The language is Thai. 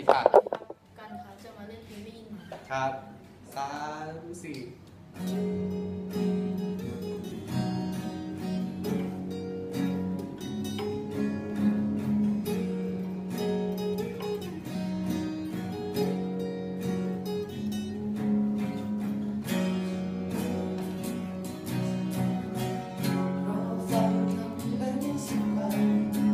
ีค่ะ กันครับจะมาเล่นเพลงได้ยินหมครับสามสี่ราฟังทำเป็นสบาย